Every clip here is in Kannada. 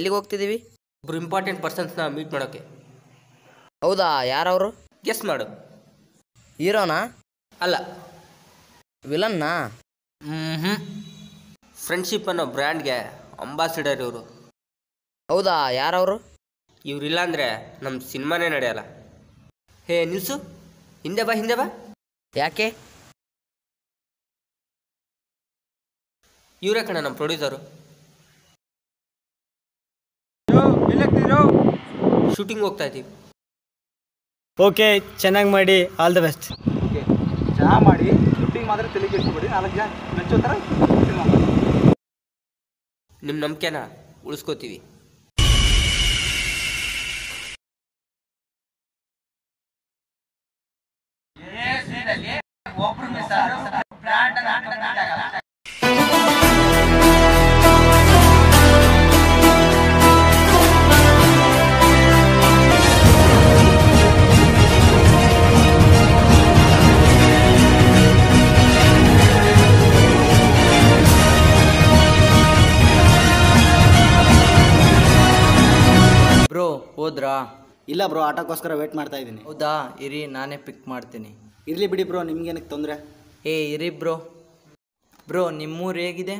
ಎಲ್ಲಿಗೆ ಹೋಗ್ತಿದ್ದೀವಿ? ಒಬ್ರು ಇಂಪಾರ್ಟೆಂಟ್ ಪರ್ಸನ್ಸ್ನ ಮೀಟ್ ಮಾಡೋಕ್ಕೆ. ಹೌದಾ? ಯಾರವರು? ಗೆಸ್ ಮಾಡು. ಹೀರೋನಾ? ಅಲ್ಲ. ವಿಲನ್ನಾ? ಹ್ಞೂ ಫ್ರೆಂಡ್ಶಿಪ್ ಅನ್ನೋ ಬ್ರ್ಯಾಂಡ್ಗೆ ಅಂಬಾಸಿಡರ್ ಇವರು. ಹೌದಾ? ಯಾರವರು? ಇವರಿಲ್ಲ ಅಂದರೆ ನಮ್ಮ ಸಿನಿಮಾನೇ ನಡೆಯಲ್ಲ. ಹೇ ನಿಲ್ಸು. ಹಿಂದೆ ಬಾ ಹಿಂದೆ ಬಾ. ಯಾಕೆ? ಇವರೇ ಕಣ ನಮ್ಮ ಪ್ರೊಡ್ಯೂಸರು ಶೂಟಿಂಗ್ ಹೋಗ್ತಾ ಇದ್ದೀವಿ. ಓಕೆ ಚೆನ್ನಾಗಿ ಮಾಡಿ ಆಲ್ ದ ಬೆಸ್ಟ್ ಓಕೆ ಚೆನ್ನಾಗಿ ಮಾಡಿ ಶೂಟಿಂಗ್ ಮಾತ್ರ ತಲೆ ಕೆಡಿಸ್ಕೊಬೇಡಿ ನಾಲ್ಕು ಜನ ಮೆಚ್ಚೋ ಥರ ನಿಮ್ಮ ನಂಬಿಕೆನ ಉಳಿಸ್ಕೋತೀವಿ. ಬ್ರೋ ಇಲ್ಲ ಬ್ರೋ ಆಟೋಕ್ಕೋಸ್ಕರ ವೇಟ್ ಮಾಡ್ತಾ ಇದ್ದೀನಿ. ಹೌದಾ? ಇರಿ ನಾನೇ ಪಿಕ್ ಮಾಡ್ತೀನಿ. ಇರಲಿ ಬಿಡಿ ಬ್ರೋ ನಿಮ್ಗೇನಕ್ಕೆ ತೊಂದರೆ? ಏ ಇರಿ ಬ್ರೋ. ಬ್ರೋ ನಿಮ್ಮೂರು ಹೇಗಿದೆ?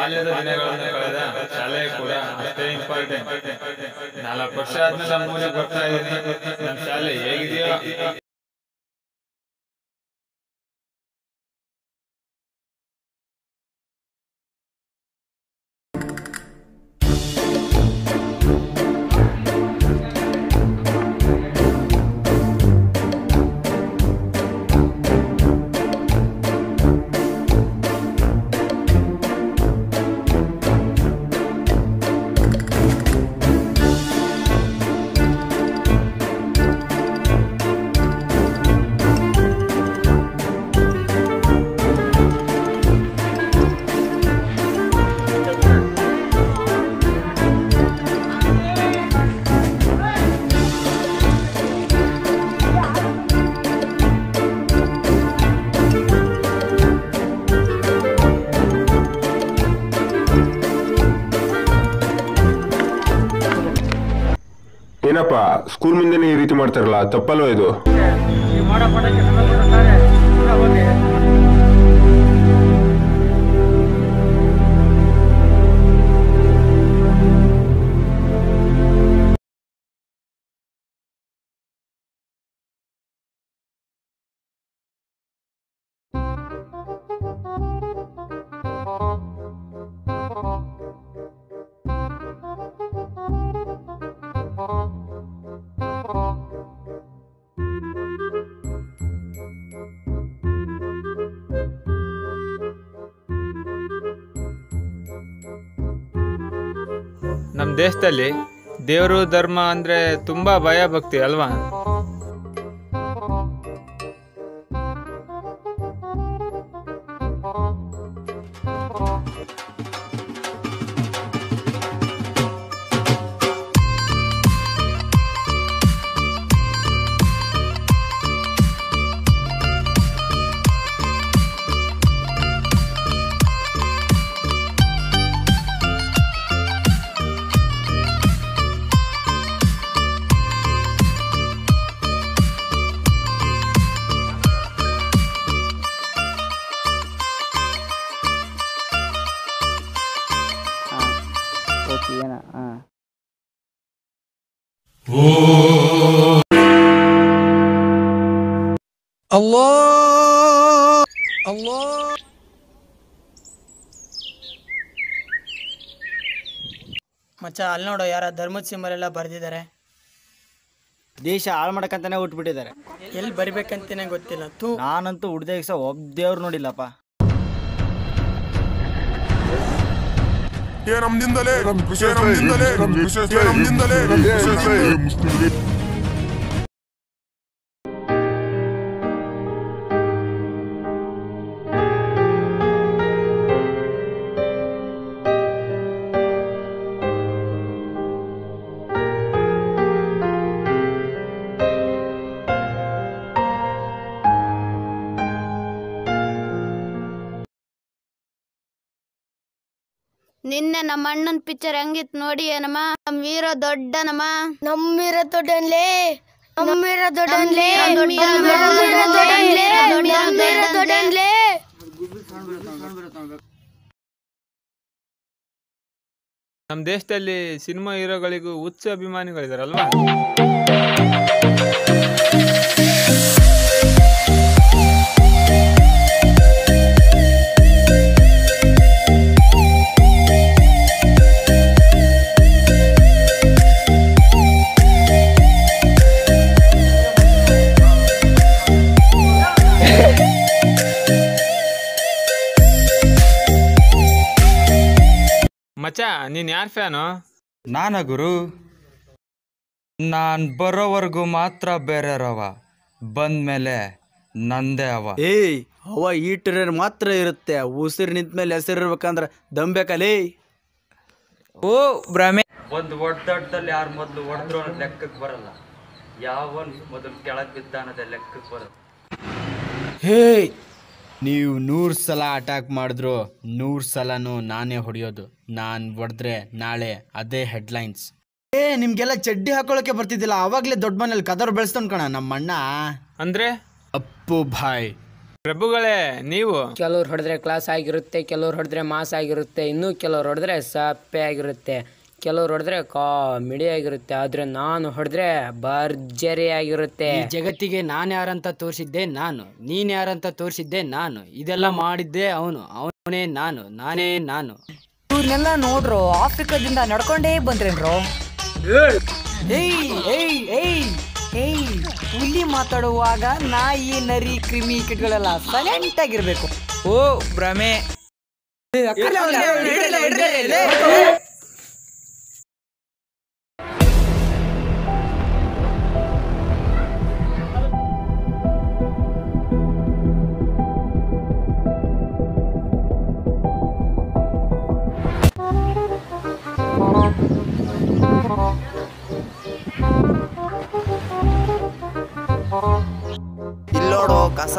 ಬಾಲ್ಯದ ದಿನಗಳನ್ನು ಕಳೆದ ಶಾಲೆ ಕೂಡ ಅಷ್ಟೇ ಇಂಪಾರ್ಟೆಂಟ್ ನಾಲ್ಕು ವರ್ಷ ಆದ್ಮೇಲೆ ನಮ್ಮ ಊರಿಗೆ ಬರ್ತಾ ಇದ್ದೀನಿ. ನಮ್ಮ ಶಾಲೆ ಹೇಗಿದೆಯೋ ಮಾಡ್ತಾರಲ್ಲ ತಪ್ಪಲ್ವ ಇದು? ನಮ್ಮ ದೇಶದಲ್ಲಿ ದೇವರು ಧರ್ಮ ಅಂದರೆ ತುಂಬ ಭಯ ಭಕ್ತಿ ಅಲ್ವಾ? ಮಚ್ಚ ಅಲ್ಲಿ ನೋಡು ಯಾರ ಧರ್ಮದ ಸಿಂಬಲ್ ಎಲ್ಲ ಬರೆದಿದ್ದಾರೆ. ದೇಶ ಹಾಳು ಮಾಡಕಂತಾನೆ ಹುಟ್ಬಿಟ್ಟಿದ್ದಾರೆ. ಎಲ್ಲಿ ಬರಿಬೇಕಂತನೇ ಗೊತ್ತಿಲ್ಲ. ತೂ ನಾನಂತೂ ಹುಡ್ದೇಗ್ಸ ಒಬ್ಬ ದೇವ್ರು ನೋಡಿಲ್ಲಪ್ಪ. يا نمدين دليل يا نمدين دليل يا نمدين دليل يا نمدين دليل ನಿನ್ನೆ ನಮ್ಮ ಅಣ್ಣನ್ ಪಿಕ್ಚರ್ ಹೆಂಗಿತ್ ನೋಡಿ ಏನಮ್ಮ? ನಮ್ ಹೀರೋ ದೊಡ್ಡನಮ್ಮ. ನಮ್ ಹೀರೋ ದೊಡ್ಡನ್ಲೇ ನಮ್ ಹೀರೋ ದೊಡ್ಡನ್ಲೇ ನಮ್ಮ ದೇಶದಲ್ಲಿ ಸಿನಿಮಾ ಹೀರೋಗಳಿಗೂ ಹುಚ್ಚ ಅಭಿಮಾನಿಗಳಿದಾರಲ್ವಾ? ಮಚ್ಚ ನೀನ್ ಯಾರ್ ಫ್ಯಾನು? ನಾನ ಗುರು. ನಾನ್ ಬರೋವರೆಗೂ ಮಾತ್ರ ಬೇರೆರವ ಬಂದ್ಮೇಲೆ ನಂದೇ ಅವ. ಏಯ್ ಅವ ಈಟರ್ ಮಾತ್ರ ಇರುತ್ತೆ. ಉಸಿರು ನಿಂತ ಮೇಲೆ ಹೆಸರು ಇರ್ಬೇಕಂದ್ರೆ ದಂಬೇಕಲೇ. ಓ ಭ್ರಮೆ. ಒಂದು ಒಡ್ದಾಟದಲ್ಲಿ ಯಾರು ಮೊದಲು ಹೊಡೆದ್ರು ಅನ್ನೋದು ಲೆಕ್ಕಕ್ಕೆ ಬರಲ್ಲ. ಯಾವನ್ ಮೊದಲು ಕೆಳಗೆ ಬಿದ್ದ ಅನ್ನೋದೇ ಲೆಕ್ಕಕ್ಕೆ ಬರಲ್ಲ. ಹೇ ನೀವು ನೂರು ಸಲ ಅಟ್ಯಾಕ್ ಮಾಡಿದ್ರು ನೂರು ಸಲನೂ ನಾನೇ ಹೊಡೆಯೋದು. ನಾನು ಹೊಡೆದ್ರೆ ನಾಳೆ ಅದೇ ಹೆಡ್ಲೈನ್ಸ್ ಏ ನಿಮ್ಗೆಲ್ಲ ಚಡ್ಡಿ ಹಾಕೊಳ್ಳೋಕೆ ಬರ್ತಿದ್ದಿಲ್ಲ? ಅವಾಗಲೇ ದೊಡ್ಡ ಮನೇಲಿ ಕದರ್ ಬೆಳೆಸ್ತು ಕಣ ನಮ್ಮ ಅಣ್ಣ ಅಂದ್ರೆ? ಅಪ್ಪು ಭಾಯ್ ಪ್ರಭುಗಳೇ ನೀವು? ಕೆಲವ್ರು ಹೊಡೆದ್ರೆ ಕ್ಲಾಸ್ ಆಗಿರುತ್ತೆ ಕೆಲವ್ರು ಹೊಡೆದ್ರೆ ಮಾಸ್ ಆಗಿರುತ್ತೆ ಇನ್ನೂ ಕೆಲವ್ರು ಹೊಡೆದ್ರೆ ಸಪ್ಪೆ ಆಗಿರುತ್ತೆ. ಕೆಲವ್ರು ಹೊಡೆದ್ರೆ ಕಾಮಿಡಿ ಆಗಿರುತ್ತೆ ಆದ್ರೆ ನಾನು ಹೊಡೆದ್ರೆ ಭರ್ಜರಿ ಆಗಿರುತ್ತೆ ಈ ಜಗತ್ತಿಗೆ ನಾನು ಯಾರಂತ ತೋರಿಸಿದ್ದೆ ನಾನು ನೀನ್ ಯಾರಂತ ತೋರಿಸಿದ್ದೆ ನಾನು ಇದೆಲ್ಲ ಮಾಡಿದ್ದೆ ಅವನು ಅವನೇ ನಾನು ನಾನೇ ನಾನು ಇವ್ರನ್ನೆಲ್ಲ ನೋಡ್ರು ಆಫ್ರಿಕಾದಿಂದ ನಡ್ಕೊಂಡೇ ಬಂದ್ರೇನ್ರೋ ಏಯ್ ಏಯ್ ಏಯ್ ಏಯ್ ಹುಲಿ ಮಾತಾಡುವಾಗ ನಾಯಿ ನರಿ ಕ್ರಿಮಿ ಕಿಟ್ಗಳೆಲ್ಲ ಸೈಲೆಂಟ್ ಆಗಿರ್ಬೇಕು ಓ ಭ್ರಮೆ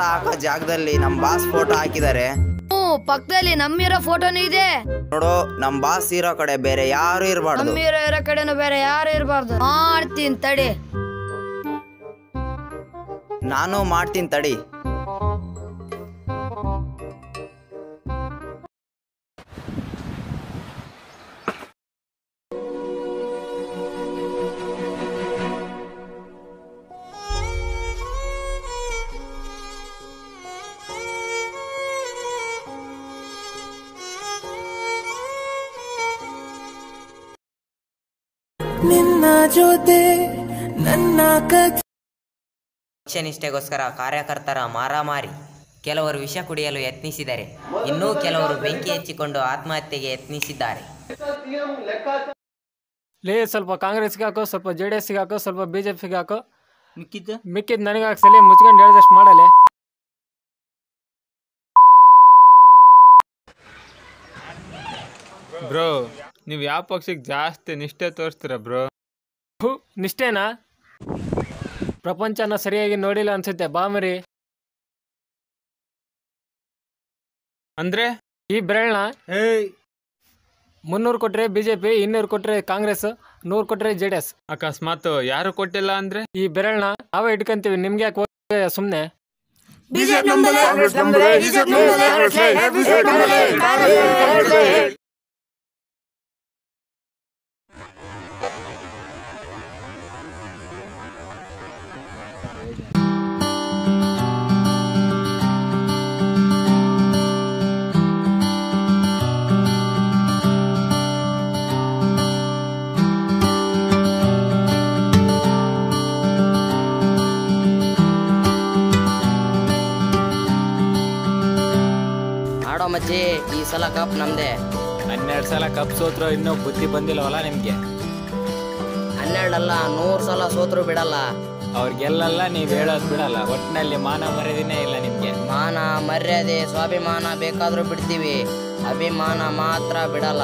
ಹಾಕೋ ಜಾಗದಲ್ಲಿ ನಮ್ ಬಾಸ್ ಫೋಟೋ ಹಾಕಿದ್ದಾರೆ ಹ್ಮ್ ಪಕ್ಕದಲ್ಲಿ ನಮ್ಮಿರೋ ಫೋಟೋನು ಇದೆ. ನೋಡು ನಮ್ ಬಾಸ್ ಇರೋ ಕಡೆ ಬೇರೆ ಯಾರು ಇರಬಾರ್ದು. ನಮ್ಮಿರೋ ಇರೋ ಕಡೆನೂ ಬೇರೆ ಯಾರು ಇರಬಾರ್ದು. ಮಾಡ್ತೀನಿ ತಡಿ. ನಾನು ಮಾಡ್ತೀನಿ ತಡಿ. ನಿನ್ನ ಜೊತೆ ನನ್ನ ನಿಷ್ಠೆಗೋಸ್ಕರ ಕಾರ್ಯಕರ್ತರ ಮಾರಾಮಾರಿ. ಕೆಲವರು ವಿಷ ಕುಡಿಯಲು ಯತ್ನಿಸಿದರೆ ಇನ್ನೂ ಕೆಲವರು ಬೆಂಕಿ ಹಚ್ಚಿಕೊಂಡು ಆತ್ಮಹತ್ಯೆಗೆ ಯತ್ನಿಸಿದ್ದಾರೆ. ಲೇ ಸ್ವಲ್ಪ ಕಾಂಗ್ರೆಸ್ಗೆ ಹಾಕೋ ಸ್ವಲ್ಪ ಜೆ ಡಿ ಎಸ್ಗೆ ಹಾಕೋ ಸ್ವಲ್ಪ ಬಿ ಜೆ ಪಿಗೆ ಹಾಕೋ. ಮಿಕ್ಕಿದ್ದು? ಮಿಕ್ಕಿದ್ ನನಗೆ ಹಾಕ್ಸಲಿ ಮುಚ್ಕೊಂಡು ಹೇಳ್ದಷ್ಟು ಮಾಡಲೆ. ಬ್ರೋ ನೀವು ಯಾವ ಪಕ್ಷಕ್ಕೆ ಜಾಸ್ತಿ ನಿಷ್ಠೆ ತೋರಿಸ್ತೀರ ಬ್ರೋ? ಹು ನಿಷ್ಠೇನಾ? ಪ್ರಪಂಚನ ಸರಿಯಾಗಿ ನೋಡಿಲ್ಲ ಅನ್ಸುತ್ತೆ ಬಾಮರಿ ಅಂದ್ರೆ? ಈ ಬೆರಳ್ನ ಮುನ್ನೂರು ಕೊಟ್ರೆ ಬಿಜೆಪಿ ಇನ್ನೂರು ಕೊಟ್ರೆ ಕಾಂಗ್ರೆಸ್ ನೂರು ಕೊಟ್ರೆ ಜೆ ಡಿ ಎಸ್ ಅಕಸ್ಮಾತ್ ಯಾರು ಕೊಟ್ಟಿಲ್ಲ ಅಂದ್ರೆ? ಈ ಬೆರಳ್ನ ನಾವೇ ಇಟ್ಕೊಂತೀವಿ ನಿಮ್ಗೆ ಯಾಕೆ ಸುಮ್ಮನೆ ಆಡೋ ಮಜ್ಜಿ ಈ ಸಲ ಕಪ್ ನಮ್ದೆ. ಹನ್ನೆರಡು ಸಲ ಕಪ್ ಸೋತ್ರು ಇನ್ನೂ ಬುದ್ಧಿ ಬಂದಿಲ್ಲವಲ್ಲ ನಿಮ್ಗೆ? ಹನ್ನೆರಡಲ್ಲ ನೂರು ಸಲ ಸೋತ್ರು ಬಿಡಲ್ಲ. ಅವ್ರಿಗೆಲ್ಲ ನೀವ್ ಹೇಳೋದ್ ಬಿಡಲ್ಲ ಒಟ್ಟಿನಲ್ಲಿ ಮಾನ ಮರ್ಯಾದಿನೇ ಇಲ್ಲ ನಿಮ್ಗೆ. ಮಾನ ಮರ್ಯಾದೆ ಸ್ವಾಭಿಮಾನ ಬೇಕಾದ್ರೂ ಬಿಡ್ತೀವಿ. ಅಭಿಮಾನ ಮಾತ್ರ ಬಿಡಲ್ಲ.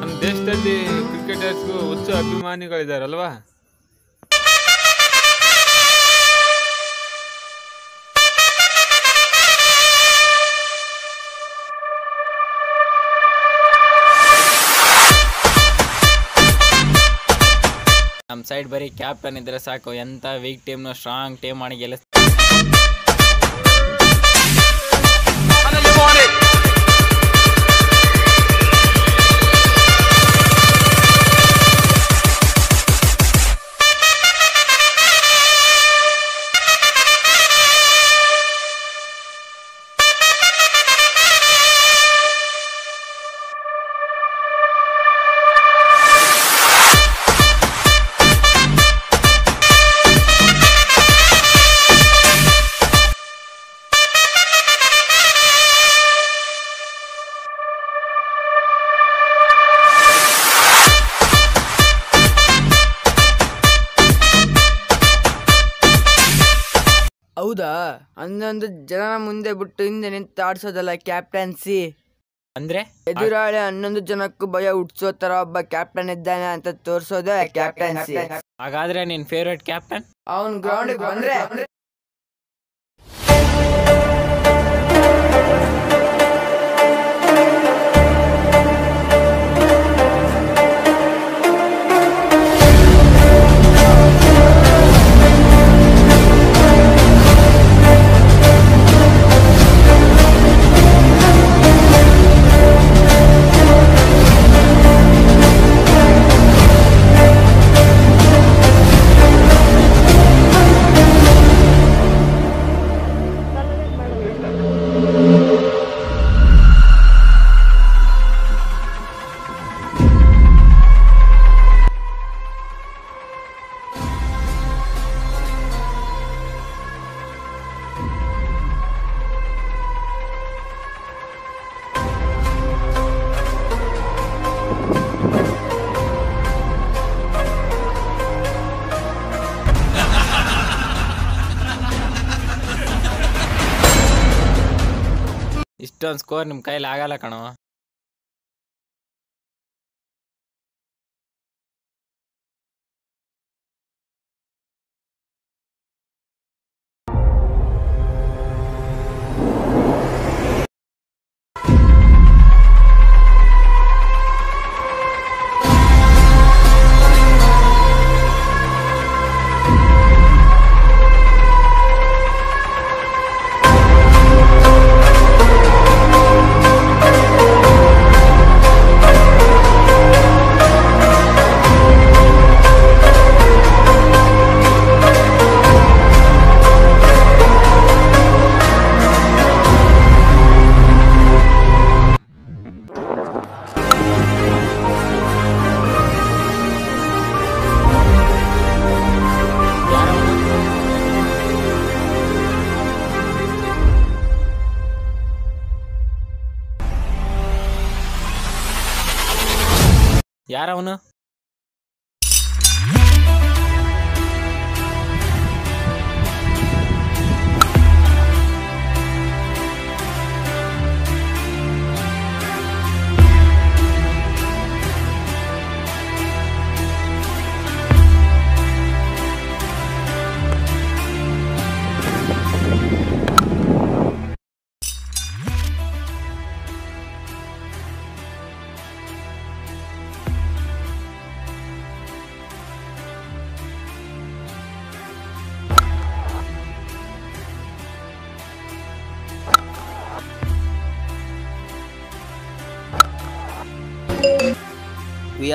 ನಮ್ಮ ದೇಶದಲ್ಲಿ ಕ್ರಿಕೆಟರ್ಸ್ಗೂ ಹುಚ್ಚು ಅಭಿಮಾನಿಗಳಿದಾರಲ್ವಾ? ಸೈಡ್ ಬರೀ ಕ್ಯಾಪ್ಟನ್ ಇದ್ರೆ ಸಾಕು. ಎಂತ ವೀಕ್ ಟೀಮ್ನು ಸ್ಟ್ರಾಂಗ್ ಟೀಮ್ ಮಾಡಿ ಗೆಲ್ಲಿಸ್ ಹೌದಾ? ಹನ್ನೊಂದು ಜನ ಮುಂದೆ ಬಿಟ್ಟು ಹಿಂದೆ ನಿಂತು ಆಡ್ಸೋದಲ್ಲ ಕ್ಯಾಪ್ಟನ್ಸಿ ಅಂದ್ರೆ? ಎದುರಾಳಿ ಹನ್ನೊಂದು ಜನಕ್ಕೂ ಭಯ ಹುಟ್ಸೋ ತರ ಒಬ್ಬ ಕ್ಯಾಪ್ಟನ್ ಇದ್ದಾನೆ ಅಂತ ತೋರ್ಸೋದೇ ಕ್ಯಾಪ್ಟನ್ಸಿ ಹಾಗಾದ್ರೆ ನಿನ್ ಫೇವ್ರೆಟ್ ಕ್ಯಾಪ್ಟನ್ ಅವನ್ ಗ್ರೌಂಡ್ ಬಂದ್ರೆ? ಇಷ್ಟೊಂದು ಸ್ಕೋರ್ ನಿಮ್ಮ ಕೈಲಿ ಆಗಲ್ಲ ಕಣೋ. ಯಾರವನು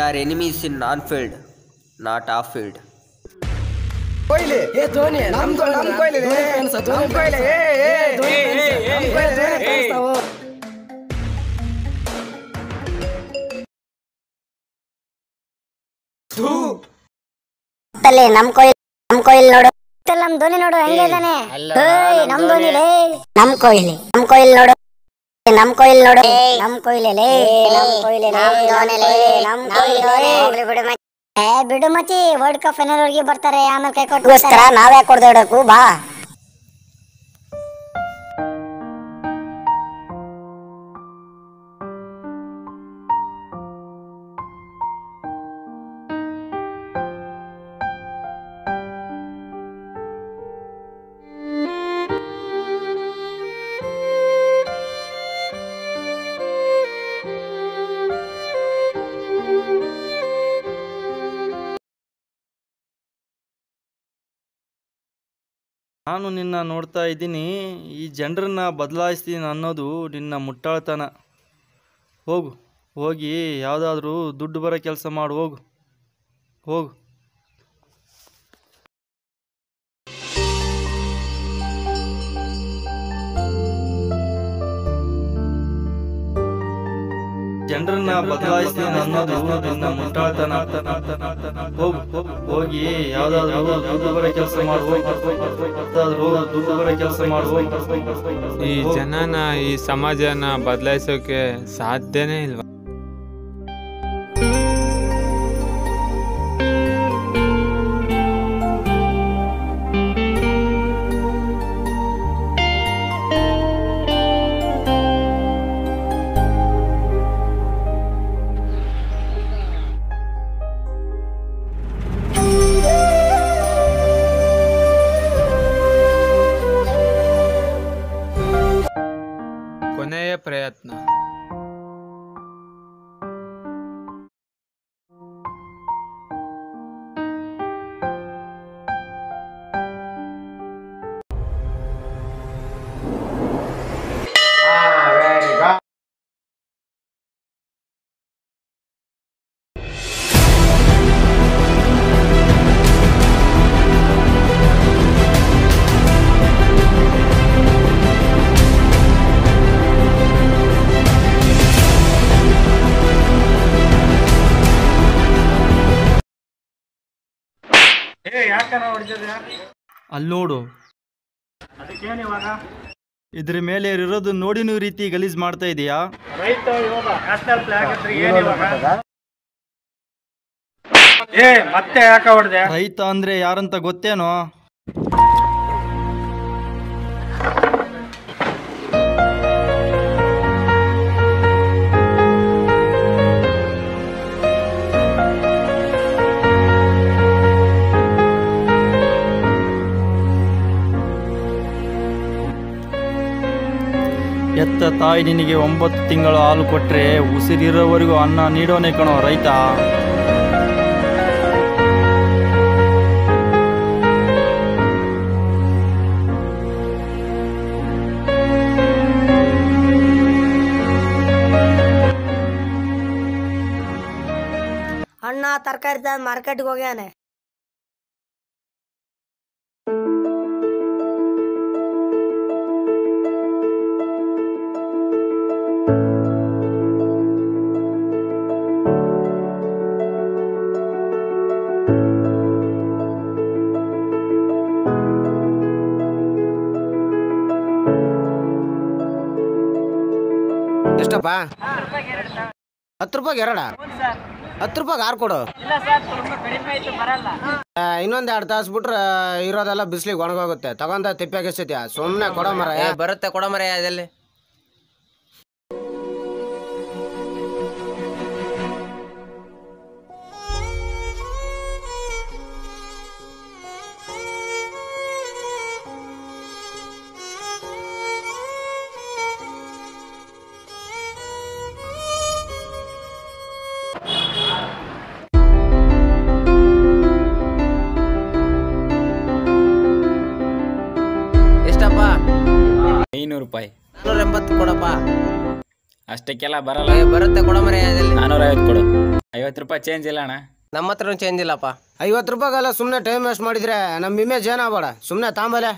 are enemies in non field not off field Kohli. ಏ ಧೋನಿ. ನಮ್ದು ನಮ್ ಕೊಹ್ಲಿ ನಮ್ ಕೊಹ್ಲಿ. ಏ ಏ ನಮ್ ಕೊಹ್ಲಿ ಕಾಣಿಸ್ತಾವು. ತಲೆ ನಮ್ ಕೊಯ್ಲ್ ನಮ್ ಕೊಯ್ಲ್ ನೋಡು. ನಮ್ ಧ್ವನಿ ನೋಡು ಹೆಂಗೆ ಇದಾನೆ ನಮ್ ಧೋನಿ ನಮ್ ಕೊಯ್ಲಿ ನಮ್ ಕೊಯ್ಲ್ ನೋಡು. ನಮ್ ಕೊಯ್ಲ್ ನೋಡು. ನಮ್ ಕೊಯ್ಲೆ ಲೇ ನಮ್ ಕೊಯ್ಲೆ ನಮ್ ಧ್ವನಿ ಲೇ ನಮ್ ಕೊಯ್ಲೆ ಬಿಡು ಮಚ್ಚಿ. ವರ್ಲ್ಡ್ ಕಪ್ ಫೈನಲ್ ವರೆಗೆ ಬರ್ತಾರೆ ಆಮೇಲೆ ಕೈ ಕೊಟ್ಟು ನಾವೇ ಕೊಡ್ದೋಡಕು ಬಾ. ನಾನು ನಿನ್ನ ನೋಡ್ತಾ ಇದ್ದೀನಿ. ಈ ಜನರನ್ನ ಬದಲಾಯಿಸ್ತೀನಿ ಅನ್ನೋದು ನಿನ್ನ ಮುಟ್ಟಾಳ್ತನ. ಹೋಗು, ಹೋಗಿ ಯಾವುದಾದ್ರೂ ದುಡ್ಡು ಬರೋ ಕೆಲಸ ಮಾಡು, ಹೋಗು ಹೋಗು. ಜನರನ್ನ ಬದಲಾಯಿಸ್ತೀನಿ ಅನ್ನೋದು ನಿನ್ನ ಮುಟ್ಟಾಳ್ತನ. ಹೋಗಿ ಹೋಗಿ, ಯಾವ್ದಾದ್ರು ದುಡ್ಡು ಬರೋ ಕೆಲಸ ಮಾಡುವ ಬರೋ ಕೆಲಸ ಮಾಡುವ ಈ ಜನನ, ಈ ಸಮಾಜನ ಬದಲಾಯಿಸೋಕೆ ಸಾಧ್ಯನೇ ಇಲ್ವಾ? ಅಲ್ಲಿ ನೋಡು ಅದಕ್ಕೇನು ಇವಾಗ? ಇದ್ರ ಮೇಲೆ ಇರೋದು ನೋಡಿ ನೀವು ರೀತಿ ಗಲೀಜ್ ಮಾಡ್ತಾ ಇದೀಯಾ? ರೈತ ಅಂದ್ರೆ ಯಾರಂತ ಗೊತ್ತೇನೋ? ತಾಯಿ ನಿನಗೆ ಒಂಬತ್ತು ತಿಂಗಳು ಹಾಲು ಕೊಟ್ಟರೆ ಉಸಿರಿರೋವರೆಗೂ ಅನ್ನ ನೀಡೋನೆ ಕಣೋ, ರೈತ? ಅಣ್ಣ ತರಕಾರಿ ತಂದು ಮಾರ್ಕೆಟ್ಗೆ ಹೋಗ್ಯಾನೆ. ಎಷ್ಟಪ್ಪ ಹತ್ತು ರೂಪಾಯಿಗೆ ಎರಡ? ಹತ್ತು ರೂಪಾಯಿಗೆ ಆರು ಕೊಡು. ಇನ್ನೊಂದು ಎರಡು ತಾಸು ಬಿಟ್ರೆ ಇರೋದೆಲ್ಲ ಬಿಸಿಲಿಗೆ ಒಣಗೋಗುತ್ತೆ. ತಗೊಂಡ ತಿಪ್ಪಾಗಿಸ್ತೈತಿ ಸುಮ್ಮನೆ ಕೊಡೋ ಮರ ಬರುತ್ತೆ ಕೊಡೋ ಮರ ಅದೆಲ್ಲಿ ಅಷ್ಟಕ್ಕೆಲ್ಲ ಬರಲ್ಲ. ಏ ಬರುತ್ತೆ ಕೊಡ ಮರ ಅದೆಲ್ಲಿ ನಾನೂರ ಐವತ್ತು ಕೊಡು. ಐವತ್ತು ರೂಪಾಯಿ ಚೇಂಜ್ ಇಲ್ಲ ಅಣ್ಣ. ನಮ್ಮ ಹತ್ರನೂ ಚೇಂಜ್ ಇಲ್ಲಪ್ಪ. ಐವತ್ತು ರೂಪಾಯಿಗೆಲ್ಲ ಸುಮ್ಮನೆ ಟೈಮ್ ವೇಸ್ಟ್ ಮಾಡಿದ್ರೆ ನಮ್ಮ ಇಮೇಜ್ ಏನಾಗಬೇಡ ಸುಮ್ಮನೆ ತಾಂಬಲೆ.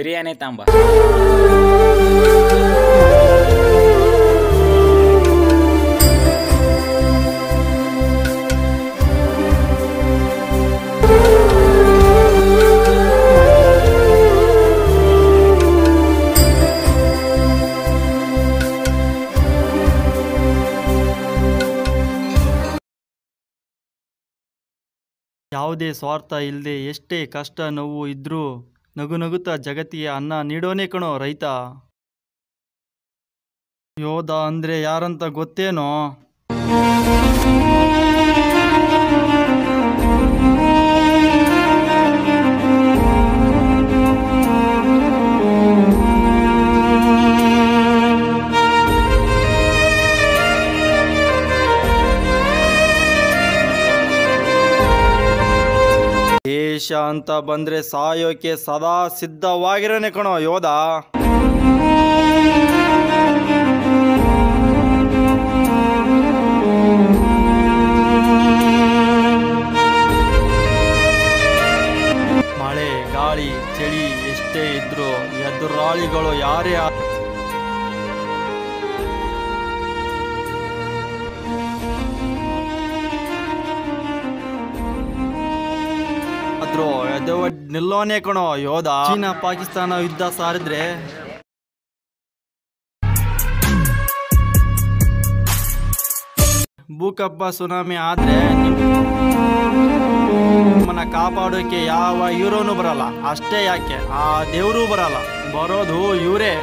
ಬಿರಿಯಾನಿ ತಾಂಬ. ಯಾವುದೇ ಸ್ವಾರ್ಥ ಇಲ್ಲದೆ ಎಷ್ಟೇ ಕಷ್ಟ ನೋವು ಇದ್ರೂ ನಗು ನಗುತ್ತಾ ಜಗತ್ತಿಗೆ ಅನ್ನ ನೀಡೋನೇ ಕಣೋ ರೈತ. ಯೋಧ ಅಂದ್ರೆ ಯಾರಂತ ಗೊತ್ತೇನೋ? ದೇಶ ಅಂತ ಬಂದ್ರೆ ಸಾಯೋಕೆ ಸದಾ ಸಿದ್ಧವಾಗಿರೋನೆ ಕಣೋ ಯೋಧ. ಮಳೆ, ಗಾಳಿ, ಚಳಿ ಎಷ್ಟೇ ಇದ್ರೂ ಎದುರಾಳಿಗಳು ಯಾರೇ ಆದ್ರೂ ಎದೆ ನಿಲ್ಲೋನೆ ಕಣೋ ಯೋಧ. ಚೀನಾ ಪಾಕಿಸ್ತಾನ ಯುದ್ಧ ಸಾರಿದ್ರೆ. ಭೂಕಂಪ ಸುನಾಮಿ ಆದ್ರೆ ನಿಮ್ಮನ್ನ ಕಾಪಾಡೋಕೆ ಯಾವ ಹೀರೋನು ಬರಲ್ಲ. ಅಷ್ಟೇ ಯಾಕೆ? ಆ ದೇವರೂ ಬರಲ್ಲ. ಬರೋದು ಇವರೇ.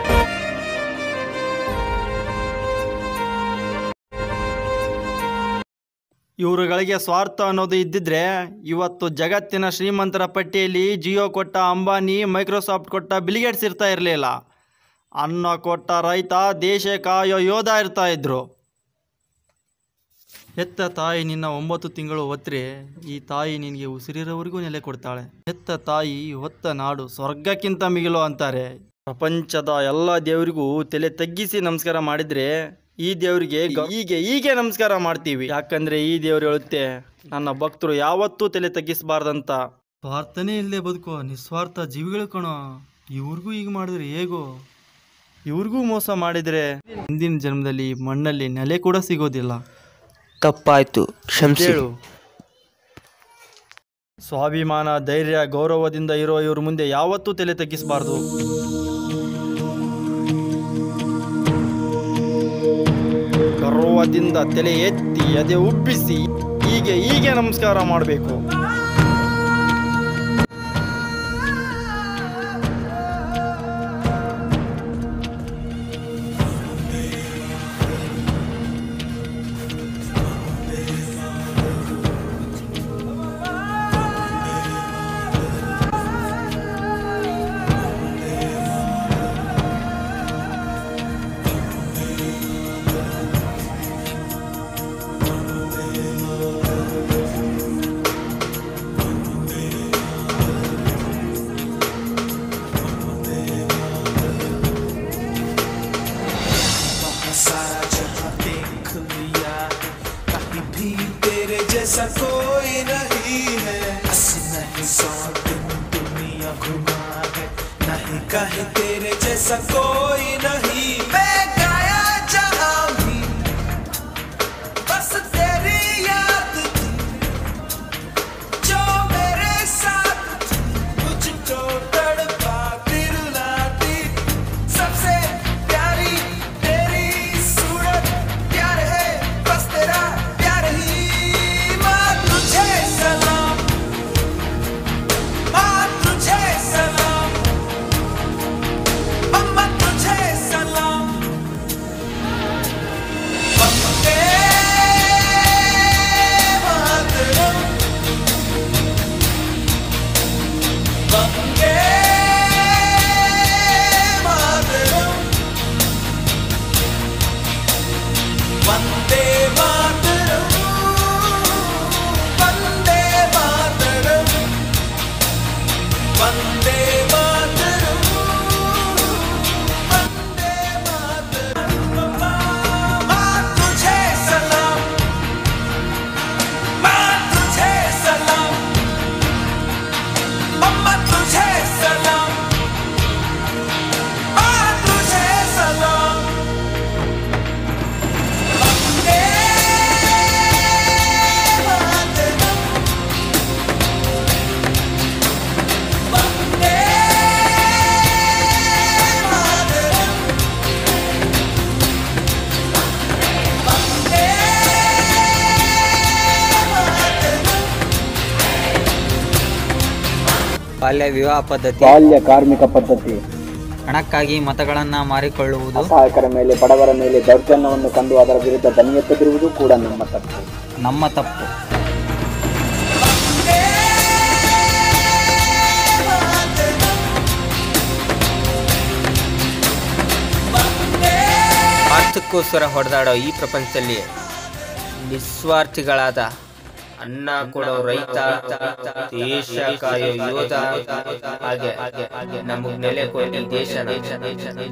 ಇವರುಗಳಿಗೆ ಸ್ವಾರ್ಥ ಅನ್ನೋದು ಇದ್ದಿದ್ರೆ ಇವತ್ತು ಜಗತ್ತಿನ ಶ್ರೀಮಂತರ ಪಟ್ಟಿಯಲ್ಲಿ ಜಿಯೋ ಕೊಟ್ಟ ಅಂಬಾನಿ, ಮೈಕ್ರೋಸಾಫ್ಟ್ ಕೊಟ್ಟ ಬಿಲಿಗೇಟ್ಸ್ ಇರ್ತಾ ಇರಲಿಲ್ಲ. ಅನ್ನ ಕೊಟ್ಟ ರೈತ, ದೇಶ ಕಾಯೋ ಯೋಧ ಇರ್ತಾ ಇದ್ರು. ಹೆತ್ತ ತಾಯಿ ನಿನ್ನ ಒಂಬತ್ತು ತಿಂಗಳು ಹೊತ್ತರೆ ಈ ತಾಯಿ ನಿನಗೆ ಉಸಿರಿರೋವರೆಗೂ ನೆಲೆ ಕೊಡ್ತಾಳೆ. ಹೆತ್ತ ತಾಯಿ ಹೊತ್ತ ನಾಡು ಸ್ವರ್ಗಕ್ಕಿಂತ ಮಿಗಿಲು ಅಂತಾರೆ. ಪ್ರಪಂಚದ ಎಲ್ಲ ದೇವರಿಗೂ ತಲೆ ತಗ್ಗಿಸಿ ನಮಸ್ಕಾರ ಮಾಡಿದ್ರೆ ಈ ದೇವರಿಗೆ ಹೀಗೆ ಹೀಗೆ ನಮಸ್ಕಾರ ಮಾಡ್ತೀವಿ. ಯಾಕಂದ್ರೆ ಈ ದೇವ್ರು ಹೇಳುತ್ತೆ ನನ್ನ ಭಕ್ತರು ಯಾವತ್ತೂ ತಲೆ ತಗ್ಗಿಸಬಾರ್ದಂತ. ಸ್ವಾರ್ಥನೆ ಇಲ್ಲದೆ ಬದುಕೋ ನಿಸ್ವಾರ್ಥ ಜೀವಿಗಳು ಕಣೋ. ಇವ್ರಿಗೂ ಈಗ ಮಾಡಿದ್ರೆ ಹೇಗೋ? ಇವ್ರಿಗೂ ಮೋಸ ಮಾಡಿದ್ರೆ? ಹಿಂದಿನ ಜನ್ಮದಲ್ಲಿ ಮಣ್ಣಲ್ಲಿ ನೆಲೆ ಕೂಡ ಸಿಗೋದಿಲ್ಲ. ತಪ್ಪಾಯ್ತು ಕ್ಷಮಿಸೇಳು ಸ್ವಾಭಿಮಾನ ಧೈರ್ಯ ಗೌರವದಿಂದ ಇರೋ ಇವ್ರ ಮುಂದೆ ಯಾವತ್ತೂ ತಲೆ ತಗ್ಗಿಸಬಾರ್ದು. ಗರ್ವದಿಂದ ತಲೆ ಎತ್ತಿ ಅದೇ ಉಬ್ಬಿಸಿ ಹೀಗೆ ಹೀಗೆ ನಮಸ್ಕಾರ ಮಾಡಬೇಕು. जैसा कोई नहीं है। बस नहीं सौ दुनिया घुमा है। नहीं कहीं तेरे जैसा कोई नहीं। ಬಾಲ್ಯ ವಿವಾಹ ಪದ್ಧತಿ. ಬಾಲ್ಯ ಕಾರ್ಮಿಕ ಪದ್ಧತಿ. ಹಣಕ್ಕಾಗಿ ಮತಗಳನ್ನ ಮಾರಿಕೊಳ್ಳುವುದು. ಸಹಾಯಕರ ಮೇಲೆ ಬಡವರ ಮೇಲೆ ದೌರ್ಜನ್ಯವನ್ನು ಕಂಡು ಅದರ ವಿರುದ್ಧ ದನಿ ಎತ್ತದಿರುವುದು ಕೂಡ ನಮ್ಮ ತಪ್ಪು. ನಮ್ಮ ತಪ್ಪು. ಸ್ವಾರ್ಥಕ್ಕೋಸ್ಕರ ಹೊಡೆದಾಡೋ ಈ ಪ್ರಪಂಚದಲ್ಲಿ ನಿಸ್ವಾರ್ಥಿಗಳಾದ ಅನ್ನ ಕೊಡೋ ರೈತ ದೇಶ ಕಾಯೋ ಯೋಧ, ಹಾಗೆ ನಮಗ್ ನೆಲೆ ಕೊಟ್ಟಿ ದೇಶ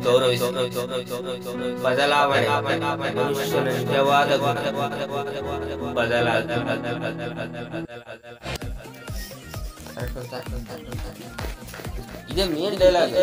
ಗೌರವಿಸ ಬದಲಾವಣೆ, ಮನುಷ್ಯನ ನಿಜವಾದ ಬದಲಾದ ಇದೇ ಮೇನ್ ಡೈಲಾಗ್.